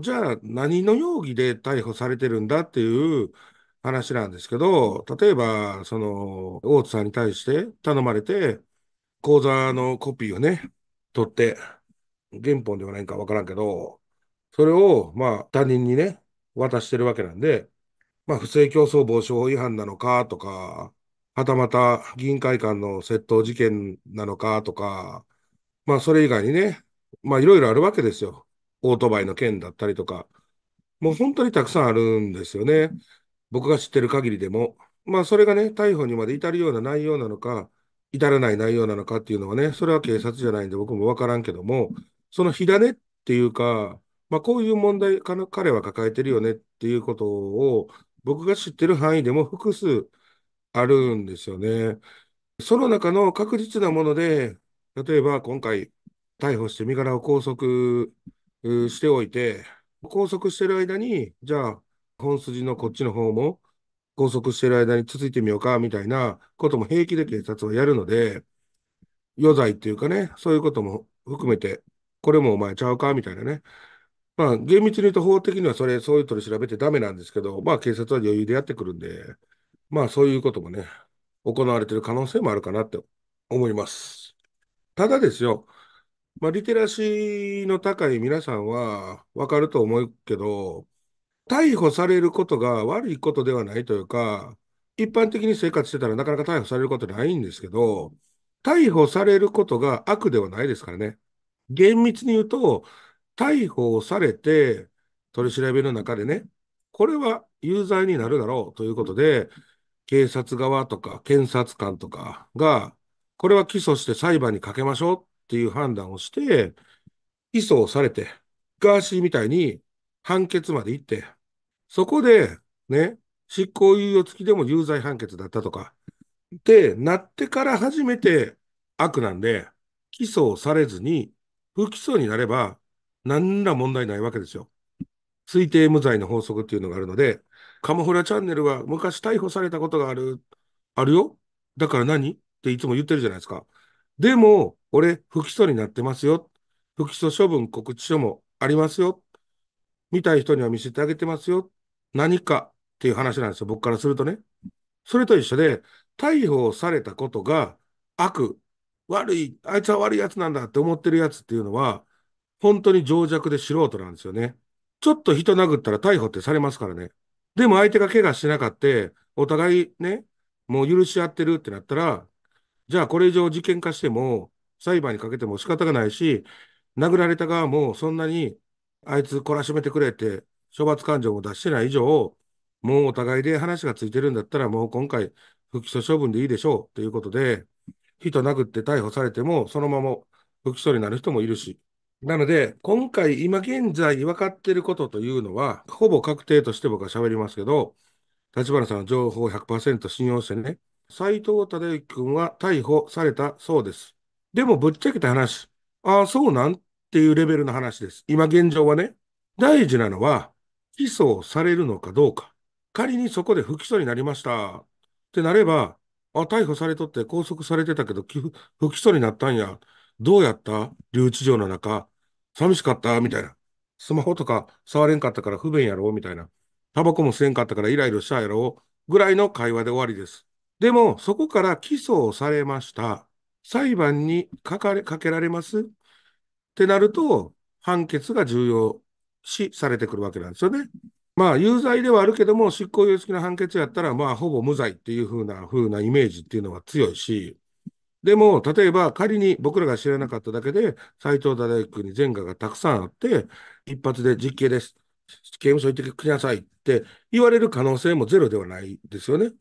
じゃあ何の容疑で逮捕されてるんだっていう話なんですけど、例えば、その、大津さんに対して頼まれて、口座のコピーをね、取って、原本ではないかわからんけど、それを、まあ、他人にね、渡してるわけなんで、まあ、不正競争防止法違反なのかとか、はたまた議員会館の窃盗事件なのかとか、まあ、それ以外にね、まあ、いろいろあるわけですよ。オートバイの件だったりとか。もう本当にたくさんあるんですよね。僕が知ってる限りでも。まあ、それがね、逮捕にまで至るような内容なのか、至らない内容なのかっていうのはね、それは警察じゃないんで僕もわからんけども、その火種っていうか、まあ、こういう問題か彼は抱えてるよねっていうことを、僕が知ってる範囲でも複数あるんですよね。その中の確実なもので、例えば今回、逮捕して身柄を拘束しておいて、拘束してる間に、じゃあ、本筋のこっちの方も拘束してる間に続いてみようかみたいなことも平気で警察はやるので、余罪っていうかね、そういうことも含めて、これもお前ちゃうかみたいなね。まあ、厳密に言うと法的にはそれ、そういう取り調べてダメなんですけど、まあ、警察は余裕でやってくるんで、まあ、そういうこともね、行われてる可能性もあるかなって思います。ただですよ、まあ、リテラシーの高い皆さんはわかると思うけど、逮捕されることが悪いことではないというか、一般的に生活してたらなかなか逮捕されることないんですけど、逮捕されることが悪ではないですからね。厳密に言うと、逮捕されて取り調べの中でね、これは有罪になるだろうということで、警察側とか検察官とかが、これは起訴して裁判にかけましょうっていう判断をして、起訴をされて、ガーシーみたいに判決まで行って、そこで、ね、執行猶予付きでも有罪判決だったとか、ってなってから初めて悪なんで、起訴されずに不起訴になれば、何ら問題ないわけですよ。推定無罪の法則っていうのがあるので、カモフラチャンネルは昔逮捕されたことがある。あるよ。だから何？っていつも言ってるじゃないですか。でも、俺、不起訴になってますよ。不起訴処分告知書もありますよ。見たい人には見せてあげてますよ。何かっていう話なんですよ、僕からするとね。それと一緒で、逮捕されたことが悪、悪い、あいつは悪いやつなんだって思ってるやつっていうのは、本当に情弱で素人なんですよね。ちょっと人殴ったら逮捕ってされますからね。でも相手が怪我してなかった、お互いね、もう許し合ってるってなったら、じゃあこれ以上事件化しても、裁判にかけても仕方がないし、殴られた側もそんなに、あいつ懲らしめてくれって処罰感情を出してない以上、もうお互いで話がついてるんだったら、もう今回、不起訴処分でいいでしょうということで、人殴って逮捕されても、そのまま不起訴になる人もいるし。なので、今回、今現在分かっていることというのは、ほぼ確定として僕は喋りますけど、立花さんの情報を100%信用してね、斉藤忠之君は逮捕されたそうです。でも、ぶっちゃけた話、ああ、そうなんっていうレベルの話です。今現状はね。大事なのは、起訴されるのかどうか。仮にそこで不起訴になりましたってなれば、あ、逮捕されとって拘束されてたけど、不起訴になったんや。どうやった？留置場の中。寂しかった？みたいな。スマホとか触れんかったから不便やろ？みたいな。タバコも吸えんかったからイライラしたやろ？ぐらいの会話で終わりです。でも、そこから起訴をされました。裁判にかかれかけられますってなると、判決が重要視されてくるわけなんですよね。まあ、有罪ではあるけども、執行猶予付きの判決やったら、まあ、ほぼ無罪っていう風な、風なイメージっていうのは強いし、でも、例えば仮に僕らが知らなかっただけで、斎藤忠之に前科がたくさんあって、一発で実刑です。刑務所行ってくださいって言われる可能性もゼロではないですよね。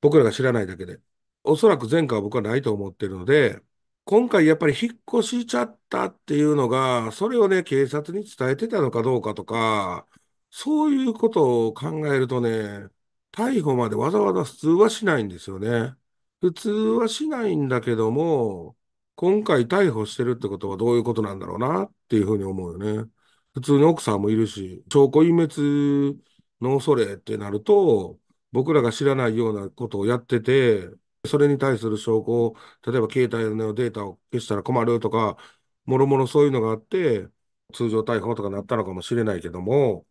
僕らが知らないだけで。おそらく前科は僕はないと思ってるので、今回やっぱり引っ越しちゃったっていうのが、それをね、警察に伝えてたのかどうかとか、そういうことを考えるとね、逮捕までわざわざ普通はしないんですよね。普通はしないんだけども、今回逮捕してるってことはどういうことなんだろうなっていうふうに思うよね。普通に奥さんもいるし、証拠隠滅の恐れってなると、僕らが知らないようなことをやってて、それに対する証拠を、例えば携帯のデータを消したら困るとか、もろもろそういうのがあって、通常逮捕とかなったのかもしれないけども、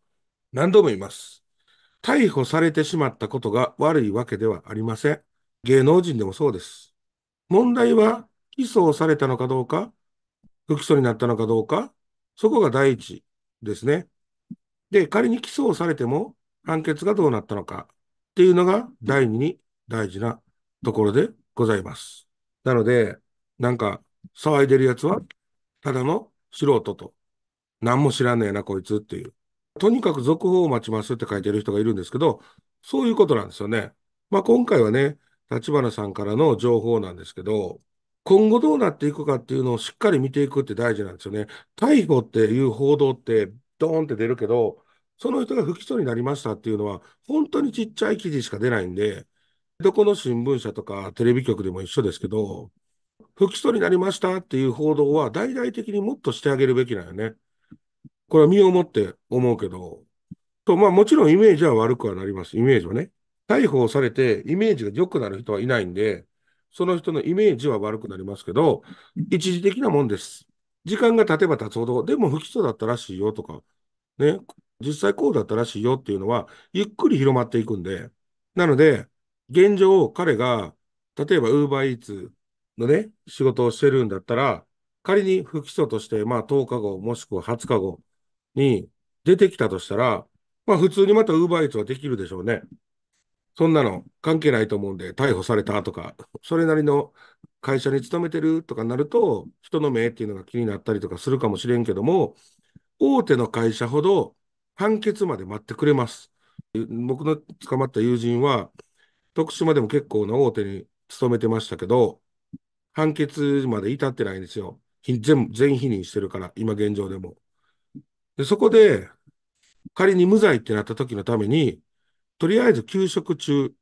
何度も言います。逮捕されてしまったことが悪いわけではありません。芸能人でもそうです。問題は起訴をされたのかどうか、不起訴になったのかどうか、そこが第一ですね。で、仮に起訴をされても判決がどうなったのかっていうのが第二に大事なところでございます。なので、なんか騒いでるやつはただの素人と、何も知らねえな、こいつっていう。とにかく続報を待ちますって書いてる人がいるんですけど、そういうことなんですよね。まあ、今回はね、立花さんからの情報なんですけど、今後どうなっていくかっていうのをしっかり見ていくって大事なんですよね。逮捕っていう報道ってドーンって出るけど、その人が不起訴になりましたっていうのは、本当にちっちゃい記事しか出ないんで、どこの新聞社とかテレビ局でも一緒ですけど、不起訴になりましたっていう報道は大々的にもっとしてあげるべきなんよね。これは身をもって思うけど、と、まあもちろんイメージは悪くはなります。イメージはね。逮捕されてイメージが良くなる人はいないんで、その人のイメージは悪くなりますけど、一時的なもんです。時間が経てば経つほど、でも不起訴だったらしいよとか、ね、実際こうだったらしいよっていうのは、ゆっくり広まっていくんで、なので、現状、彼が、例えば、ウーバーイーツのね、仕事をしてるんだったら、仮に不起訴として、まあ、10日後、もしくは20日後に出てきたとしたら、まあ、普通にまたウーバーイーツはできるでしょうね。そんなの関係ないと思うんで、逮捕されたとか、それなりの会社に勤めてるとかなると、人の目っていうのが気になったりとかするかもしれんけども、大手の会社ほど判決まで待ってくれます。僕の捕まった友人は、徳島でも結構な大手に勤めてましたけど、判決まで至ってないんですよ。全全否認してるから、今現状でも。でそこで、仮に無罪ってなった時のために、とりあえず休職中、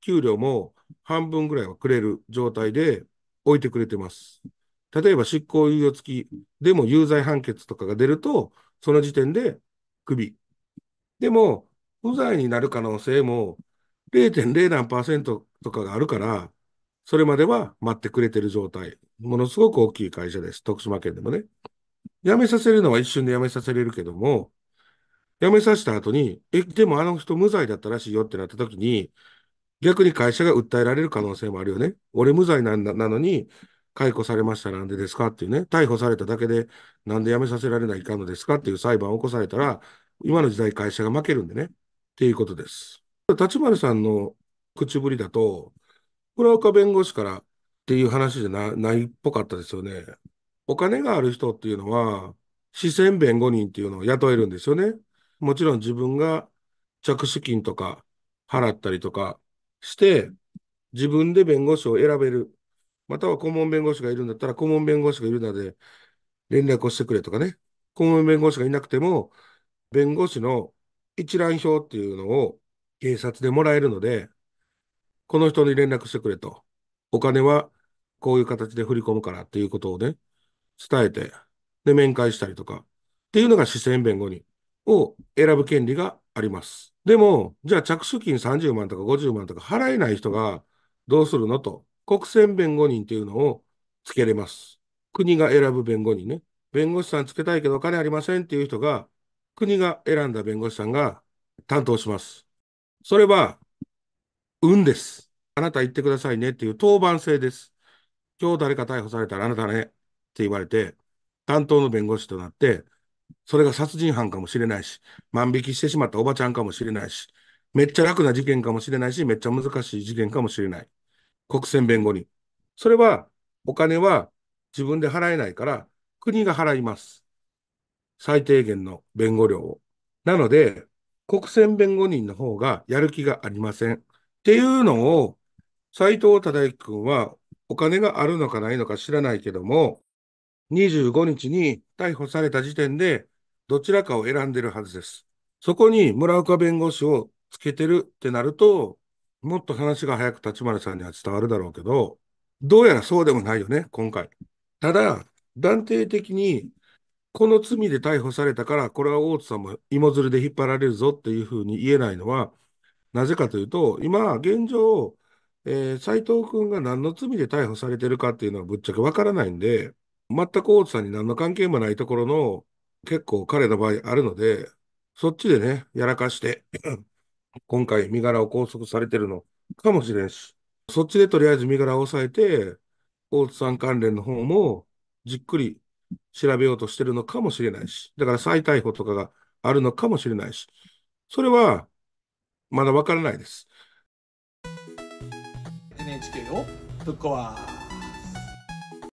給料も半分ぐらいはくれる状態で置いてくれてます。例えば執行猶予付きでも有罪判決とかが出ると、その時点でクビ。でも、無罪になる可能性も0.0何パーセントとかがあるから、それまでは待ってくれてる状態。ものすごく大きい会社です。徳島県でもね。辞めさせるのは一瞬で辞めさせれるけども、辞めさせた後に、え、でもあの人無罪だったらしいよってなった時に、逆に会社が訴えられる可能性もあるよね。俺無罪なんだなのに、解雇されましたなんでですかっていうね、逮捕されただけでなんで辞めさせられないかのですかっていう裁判を起こされたら、今の時代会社が負けるんでね、っていうことです。立花さんの口ぶりだと、村岡弁護士からっていう話じゃなないっぽかったですよね。お金がある人っていうのは、視線弁護人っていうのを雇えるんですよね。もちろん自分が着手金とか払ったりとかして、自分で弁護士を選べる。または顧問弁護士がいるんだったら、顧問弁護士がいるので連絡をしてくれとかね。顧問弁護士がいなくても、弁護士の一覧表っていうのを警察でもらえるので、この人に連絡してくれと。お金はこういう形で振り込むからっていうことをね、伝えて、で、面会したりとか、っていうのが視線弁護人を選ぶ権利があります。でも、じゃあ着手金30万とか50万とか払えない人がどうするのと、国選弁護人っていうのをつけれます。国が選ぶ弁護人ね。弁護士さんつけたいけどお金ありませんっていう人が、国が選んだ弁護士さんが担当します。それは、運です。あなた言ってくださいねっていう当番制です。今日誰か逮捕されたらあなたねって言われて、担当の弁護士となって、それが殺人犯かもしれないし、万引きしてしまったおばちゃんかもしれないし、めっちゃ楽な事件かもしれないし、めっちゃ難しい事件かもしれない。国選弁護人。それは、お金は自分で払えないから、国が払います。最低限の弁護料を。なので、国選弁護人の方がやる気がありません。っていうのを、斉藤忠之君はお金があるのかないのか知らないけども、25日に逮捕された時点で、どちらかを選んでるはずです。そこに村岡弁護士をつけてるってなると、もっと話が早く立花さんには伝わるだろうけど、どうやらそうでもないよね、今回。ただ、断定的に、この罪で逮捕されたから、これは大津さんも芋づるで引っ張られるぞっていうふうに言えないのは、なぜかというと、今、現状、えー、斉藤君が何の罪で逮捕されてるかっていうのはぶっちゃけわからないんで、全く大津さんに何の関係もないところの結構彼の場合あるので、そっちでね、やらかして、今回身柄を拘束されてるのかもしれんし、そっちでとりあえず身柄を押さえて、大津さん関連の方もじっくり調べようとしてるのかもしれないし、だから再逮捕とかがあるのかもしれないし、それはまだわからないです。NHK をぶっ壊